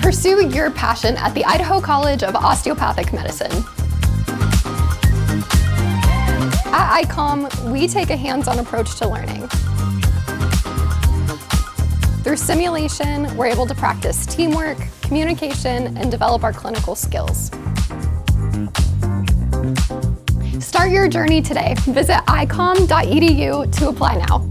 Pursue your passion at the Idaho College of Osteopathic Medicine. At ICOM, we take a hands-on approach to learning. Through simulation, we're able to practice teamwork, communication, and develop our clinical skills. Start your journey today. Visit icom.edu to apply now.